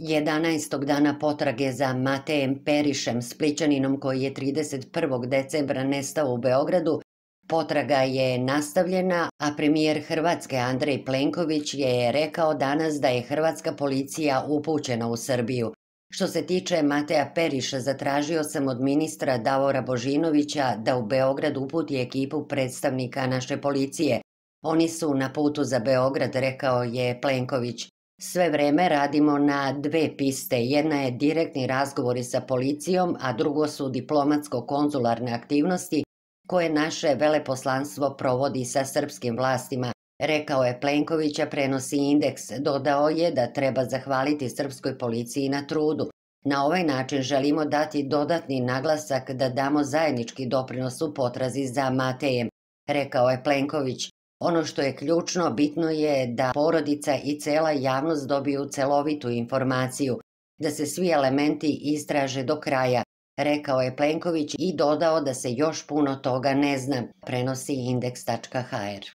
11. dana potrage za Matejem Perišem, spličaninom koji je 31. decembra nestao u Beogradu, Potraga je nastavljena, a premijer Hrvatske Andrej Plenković je rekao danas da je hrvatska policija upućena u Srbiju. Što se tiče Mateja Periša, zatražio sam od ministra Davora Božinovića da u Beograd uputi ekipu predstavnika naše policije. Oni su na putu za Beograd, rekao je Plenković. Sve vreme radimo na dve piste. Jedna je direktni razgovori sa policijom, a drugo su diplomatsko-konzularne aktivnosti koje naše veleposlanstvo provodi sa srpskim vlastima, rekao je Plenkovića prenosi indeks. Dodao je da treba zahvaliti srpskoj policiji na trudu. Na ovaj način želimo dati dodatni naglasak da damo zajednički doprinos u potrazi za Matejem, rekao je Plenković. Ono što je ključno, bitno je da porodica i cela javnost dobiju celovitu informaciju, da se svi elementi istraže do kraja, rekao je Plenković i dodao da se još puno toga ne zna, prenosi indeks.hr.